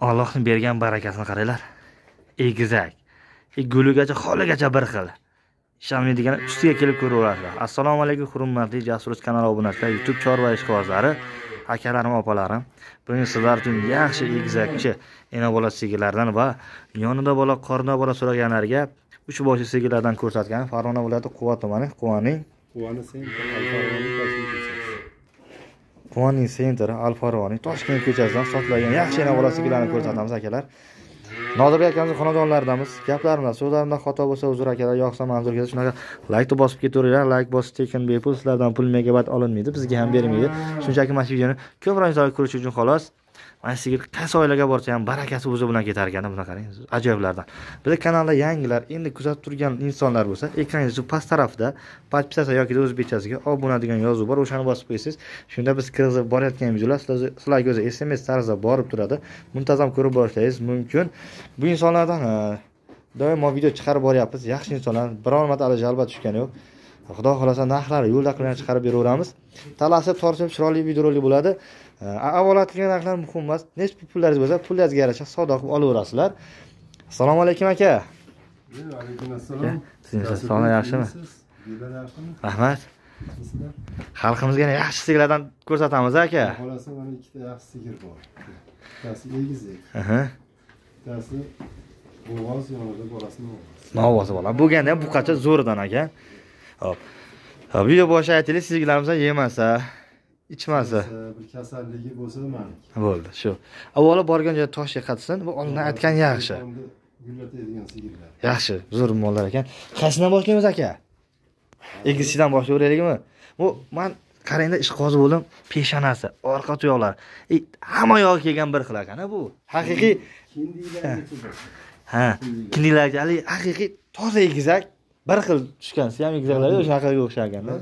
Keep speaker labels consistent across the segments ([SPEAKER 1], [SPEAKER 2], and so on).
[SPEAKER 1] Allohning bergan barakasini qaranglar. Egizak. gulugacha guligacha holigacha bir xil. Ishonmaydigani ustiga kelib ko'raverasizlar. Assalomu alaykum hurmatli Jasuruz kanali obunachilar, YouTube chorva ishqibozlari, akalarim, opalarim. Bugun sizlar uchun yaxshi egizakchi ena bola sigirlardan va yonida bola, qornida bola so'raganlarga uch boshli sigirlardan ko'rsatgan Farg'ona viloyati Quva tumani Quvaning
[SPEAKER 2] Quvani sen
[SPEAKER 1] Quvaning sentri Alfarg'oniy Toshkent ko'chasidan sotiladigan yaxshi ena bola sigirlarni ko'rsatamiz akalar. Nodirbek akamizni xonadonlaridamiz. Gaplarimda, so'zlarimda xato bo'lsa uzr akalar, yoqsa manzurga shunaqa laykni bosib ketaveringlar. Layk bosish tekin bepul sizlardan pul megabayt olinmaydi, bizga ham bermaydi. Shunchaki mana shu videoni ko'proq insonlar ko'rishi uchun xolos. Mana sigir qaysi oilaga borsa ham barakasi o'zi bilan ketar ekan, buni qarang. Ajoyiblardan. Bizning kanalda yangilar, endi kuzatib turgan insonlar bo'lsa, ekraningiz past tarafida podpisatsiya yoki o'zbekchasiga obuna degan yozuv bor, o'shani bosib qo'ysangiz Shunda biz kirgizib borayotgan videolar sizlarga o'zi SMS tarzida borib turadi. Muntazam ko'rib borishlaringiz mumkin. Bu insonlardan doimo video chiqarib boryapmiz. Yaxshi insonlar, biror marta hali jalba tushgani yo'q. Xudo xohlasa narxlari yo'lda qilib chiqarib beraveramiz. talasib tortib chiroyli videorolik bo'ladi. Avvalo aytilgan narxlar muhim emas. Nechta pullaringiz bo'lsa, pullaringizga yarasha savdo qilib olaverasizlar. Assalomu alaykum aka.
[SPEAKER 2] Alaykum assalom. Sizlar yaxshimi?
[SPEAKER 1] Rahmat. Xalqimizga yana yaxshi sigirlardan ko'rsatamiz aka.
[SPEAKER 2] Xolasa mana ikkita yaxshi sigir bor. Bittasi egizak, bittasi bo'g'oz yonida bolasini o'g'oz.
[SPEAKER 1] Novozi bola. Bo'lganda ham buqacha zo'ridan aka. Hop. Hop, video boshida aytaylik, sigirlarimiz yemasa, ichmasa.
[SPEAKER 2] Bir kasalligi bo'lsa maniki.
[SPEAKER 1] Bo'ldi, shu. Avvalo borgan joyda tosh yiqatsin, bu oldin aytgan yaxshi.
[SPEAKER 2] Gullatadigan sigirlar.
[SPEAKER 1] Yaxshi, zo'r mollar ekan. Qaysidan boshlaymiz aka? Egizchidan boshlayveraylikmi? Bu men qarangda ishqozi bo'ldim, peshonasi, orqa tuyoqlar. E, hamma yog'i kelgan bir xil ekan bu. Haqiqiy, ha, kindilarga hali haqiqiy toza egizak bir xil tushgan, ham egizaklar o'shaqaga o'xshagan-da.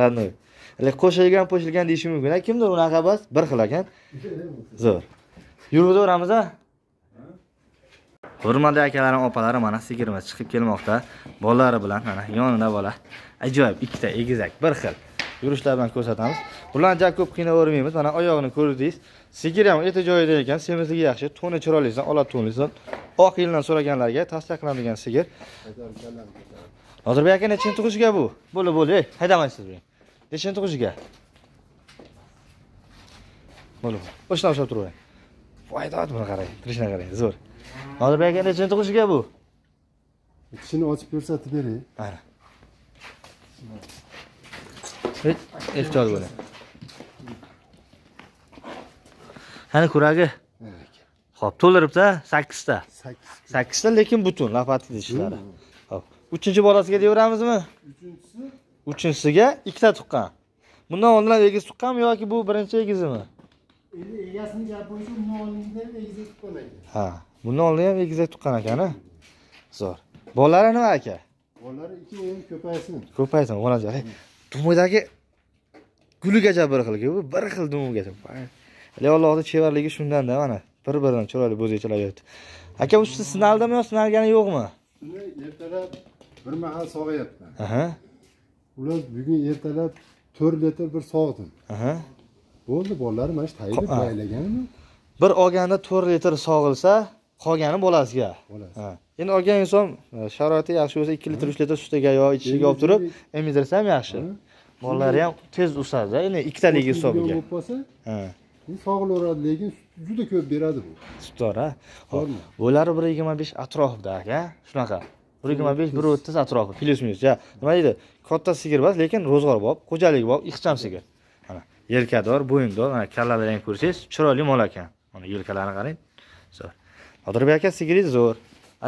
[SPEAKER 1] Radnoy. Hali qo'shilgan, qo'shilgan deyishi mumkin. Kimdir unaqa emas bir xil ekan. Zo'r. Yuraveramiz a? Hurmatli akalarim, opalarim, mana sigirimiz chiqib kelmoqda. Bolalari bilan mana yonida bola. Ajoyib ikkita egizak, bir xil. Yurishlar bilan ko'rsatamiz. Bularni ja ko'p qiynavermaymiz. Mana oyog'ini ko'rdingiz. Sigir ham eti joyida ekan, semizligi yaxshi, to'ni chiroylisan, ola to'nlisan. Oq yildan so'raganlarga tavsiya qiladigan sigir. Nodirbek aka nechinchi tug'ishiga bu? Bo'li, bo'ldi ey, haydamaysiz buni. Nechinchi tug'ishiga? Bo'li. O'shdan ushlab turavering. Voydod buni qarang, turishini qarang, zo'r. Nodirbek aka nechinchi tug'ishiga bu?
[SPEAKER 2] Tishini ochib ko'rsatib bering.
[SPEAKER 1] Hech eshitib bo'ling. Qani kuragi? Xo'p, to'ldiribdi 8 ta.
[SPEAKER 2] 8.
[SPEAKER 1] 8 ta lekin butun lapatli tishlari. Xo'p. Uchinchi bolasiga deyaveramizmi?
[SPEAKER 2] Uchinchisi
[SPEAKER 1] Uchinchisiga ikkita tuqqan. Bundan oldin ham egiz tuqqanmi yoki bu birinchi egizimi?
[SPEAKER 2] endi egasini gapi bo'yicha undan oldingidan egizak tuqqan ekan.
[SPEAKER 1] Ha, bundan oldin ham egizak tuqqan ekan, a? Zo'r. Bolalari nima aka?
[SPEAKER 2] Bolalari ikki o'yin ko'paysin.
[SPEAKER 1] Ko'paysin, bolamcha. Dumidagi guligacha bir xil, bu bir xil dumigacha. Hali Allohning chevarligi shundan-da mana. Bir-biridan chiroyli bo'zaychalar yotdi. Aka, usti sinaldimi yo sinalgani yo'qmi?
[SPEAKER 2] Uni ertalab bir mahal sog'ayapman. Ular bugun ertalab 4 litr bir sog'dim. Bo'ldi, bolalar mana shu tayyorib
[SPEAKER 1] Ha.
[SPEAKER 2] baylaganmi?
[SPEAKER 1] Bir olganda 4 litr sog'ilsa, qolgani bolasiga.
[SPEAKER 2] Bolasi.
[SPEAKER 1] Endi olgan inson e, sharoiti yaxshi bo'lsa 2 litr 3 litr sutiga yo ichishiga olib turib, emizdirsa ham yaxshi. Bolalari ham tez o'sadi, endi ikkitaligi hisobiga.
[SPEAKER 2] Bo'lib qolsa, sog'ilaveradi, lekin juda ko'p beradi bu.
[SPEAKER 1] Sutdor a. Hop.
[SPEAKER 2] Bormi?
[SPEAKER 1] Bo'lari 1.25 atrofida aka. Shunaqa. 1.25 1.30 atrofi plus minus. Ja, nima deydi? Katta sigir emas, lekin ro'zg'or bop, xo'jalik bop, ixcham sigir. Mana yelkador, bo'yindor, mana kallalarini ko'rsangiz, chiroyli mol ekan. Mana yelkalarini qarang. Zo'r. Nodirbek aka sigiringiz zo'r.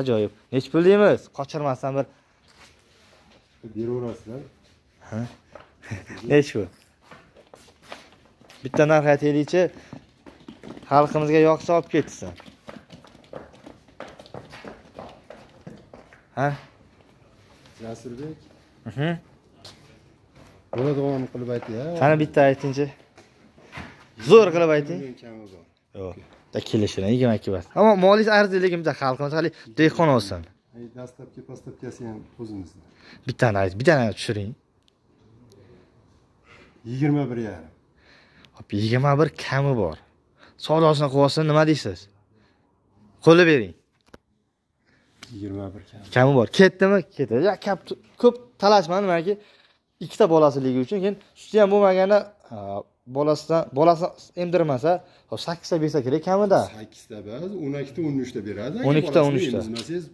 [SPEAKER 1] Ajoyib. Nech pul deymiz? Qochirmasdan bir
[SPEAKER 2] Beraverasizlar.
[SPEAKER 1] nech pul? Bitta narx aytaylikchi. Xalqimizga yoqsa olib ketsin. Ha?
[SPEAKER 2] Jasurbek,
[SPEAKER 1] Mhm.
[SPEAKER 2] bo'ladigan qilib ayting-a.
[SPEAKER 1] Qani bitta aytingchi. Zo'r qilib ayting. Yo'q. Kelishini 22 bas. Ammo molingiz arziyligim bitta xalqimiz hali dehqon olsin.
[SPEAKER 2] Dastlabki postavkasi ham o'zimizda.
[SPEAKER 1] Bittani ayt, bittani tushiring.
[SPEAKER 2] 21 yarim.
[SPEAKER 1] Hop, 21 kami bor. Savdosini qilib olsa nima deysiz? qo'lni bering
[SPEAKER 2] yigirma bir kam
[SPEAKER 1] kami bor. Ketdimi? Ketadi ya ko'p talashmadi maniki ikkita bolasiligi uchun. Keyin suti ham bo'lmaganda ha, bolasidan bolasi emdirmasa sakkizta bersa kerak kamida.
[SPEAKER 2] Sakkizta ba'zi o'n ikkita o'n uchta beradi.
[SPEAKER 1] 12 o'n uchta.
[SPEAKER 2] emizmasangiz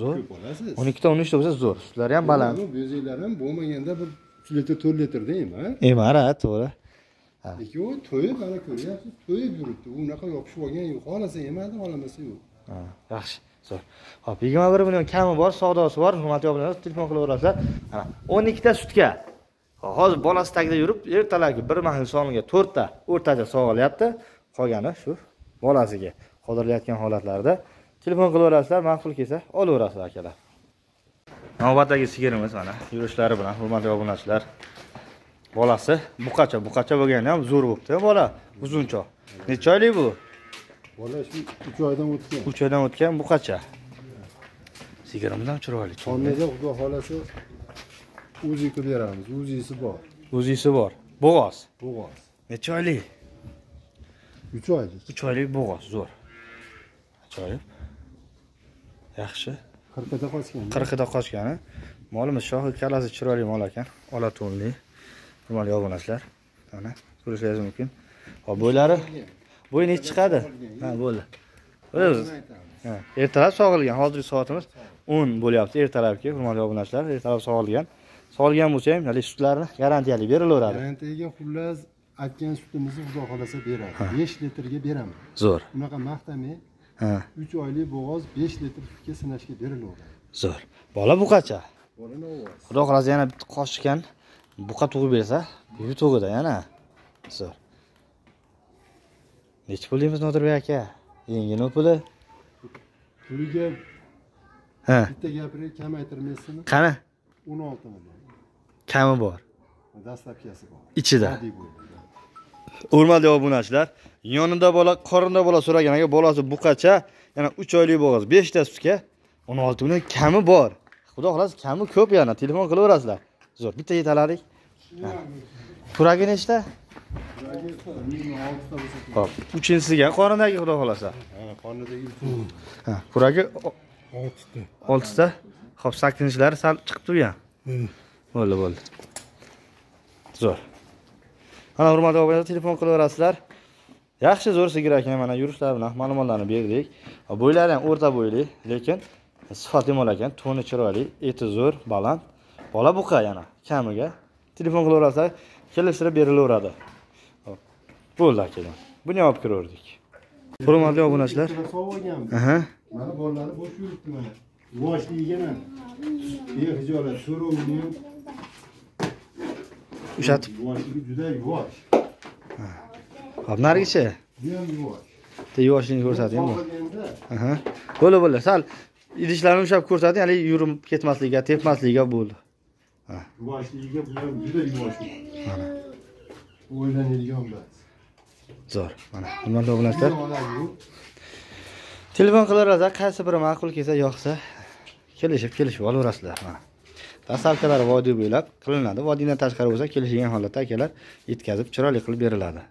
[SPEAKER 1] zo'r.
[SPEAKER 2] ko'p olasiz.
[SPEAKER 1] O'n ikkita o'n uchta bo'lsa zo'r. Sutlari ham baland.
[SPEAKER 2] Bo'zinglar ham bo'lmaganda bir uch litr to'rt litrda ema
[SPEAKER 1] emara to'g'ri.
[SPEAKER 2] Lekin u to'yib mana ko'ryapsiz to'yib yuribdi. U unaqa yopishib olgan yo'q. Xohlasa yemadi xohlamasa yo'q.
[SPEAKER 1] Ha, yaxshi zo'r. Hop yigirma bir million kami bor savdosi bor. Hurmatli obunachilar telefon qilaverasizlar mana o'n ikkita sutka hozir bolasi tagida yurib ertalabki bir mahal songa to'rtta o'rtacha sog'ilyapti. Qolgani shu bolasiga qodirilayotgan holatlarda. Telefon qilaverasizlar ma'qul kelsa olaverasizlar akalar. Navbatdagi sigirimiz mana yurishlari bilan hurmatli obunachilar. Bolasi buqacha buqacha bo'lgani ham zo'r bo'libdi bola uzunchoq. Necha oylik bu?
[SPEAKER 2] Bola shu uch oydan o'tgan.
[SPEAKER 1] Uch oydan o'tgan buqacha sigirimiz ham chiroyli
[SPEAKER 2] qornida xudo xohlasa o'zi qilib beramiz. O'zisi bor.
[SPEAKER 1] O'zisi bor. Bo'g'oz.
[SPEAKER 2] Bo'g'oz.
[SPEAKER 1] Necha oylik
[SPEAKER 2] uch oylik.
[SPEAKER 1] Uch oylik bo'g'oz zo'r. Ajoyib. Yaxshi.
[SPEAKER 2] Qirqida qochgan.
[SPEAKER 1] Qirqida qochgani molimiz shohi kalasi chiroyli mol ekan. Ola to'nli hurmatli obunachilar mana ko'rishingiz mumkin. Hop bo'ylari bo'yi nechi chiqadi. Ha bo'ldi. Ertalab sog'ilgan. Hozirgi soatimiz o'n bo'lyapti. Ertalabki hurmatli obunachilar ertalab sog'ilgan. Sog'ilgan bo'lsa ham haligi sutlarni garantiyali berilaveradi
[SPEAKER 2] garantiyaga xullas aytgan sutimizni xudo xohlasa beradi. Besh litrga beraman.
[SPEAKER 1] Zo'r.
[SPEAKER 2] Unaqa maqtamang
[SPEAKER 1] ha.
[SPEAKER 2] Uch oylik bo'g'oz besh litr sutga sinashga berilaveradi
[SPEAKER 1] zo'r. Bola buqacha xudo xohlasa yana bitta qoshgan buqa tug'ib bersa yutug'ida yana. Zo'r nechi pul deymiz nodirbek aka? Yengini puli?
[SPEAKER 2] Puliga
[SPEAKER 1] ha.
[SPEAKER 2] bitta gapiray kamaytirmaysizmi?
[SPEAKER 1] Qani?
[SPEAKER 2] O'n olti million
[SPEAKER 1] kami bor.
[SPEAKER 2] Dastlabkasi bor.
[SPEAKER 1] Ichida.
[SPEAKER 2] Bo'ldi.
[SPEAKER 1] hurmatli obunachilar yonida bola qorinda bola so'ragan aka bolasi buqacha yana uch oylik bo'g'oz beshta sutga o'n olti million kami bor. Xudo xohlasa kami ko'p yana telefon qilaverasizlar zo'r bitta yetalalik kuragi nechta Hop uchinchisiga qorindagi xudo xohlasa.
[SPEAKER 2] Ha, qornidagi
[SPEAKER 1] ha kuragi
[SPEAKER 2] oltita.
[SPEAKER 1] oltita. Hop sakkizinchlari sal chiqib turgan. Bo'ldi bo'ldi. Zo'r. Mana hurmatli obunachilar telefon qilaverasizlar yaxshi zo'r sigir ekan mana yurishlari bilan ma'lumotlarni berdik. Bo'ylari ham o'rta bo'yli lekin sifatli mol ekan to'ni chiroyli eti zo'r baland. Bola buqa yana kamiga. Telefon qilaverasizlar kelishtirib berilaveradi bo'ldi akajon buni olib kiraverdik hurmatli obunachilar.
[SPEAKER 2] Mana bolalari bo'sh yuribdi mana. Yuvvoshligiga mana behijolat so'rovini ham
[SPEAKER 1] ushatib.
[SPEAKER 2] Yuvvoshligi juda yuvvosh
[SPEAKER 1] hop narigichi?
[SPEAKER 2] Bu ham yuvvosh
[SPEAKER 1] bitta yuvvoshligini ko'rsating. Bo'ldi, bo'ldi. Sal idishlarni ushlab ko'rsating, haligi yurib ketmasligiga, tepmasligiga bo'ldi.
[SPEAKER 2] yuvvoshligiga bu ham juda yuvvosh o'ylanadigan bas
[SPEAKER 1] Zo'r. Mana, hurmatli obunachilar. Telefon qilaverasizlar, qaysi biri ma'qul kelsa, yoqsa, kelishib, kelishib olaverasizlar. Mana. Dastavkalar vodiy bo'ylab qilinadi. Vodiydan tashqari bo'lsa, kelishgan holatda akalar yetkazib, chiroyli qilib beriladi.